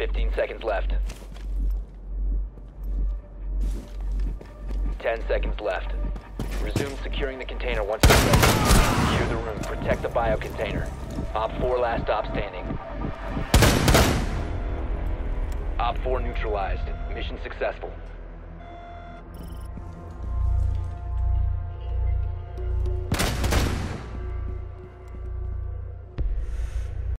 15 seconds left. 10 seconds left. Resume securing the container once it's ready. Secure the room. Protect the bio container. Op 4 last stop standing. Op 4 neutralized. Mission successful.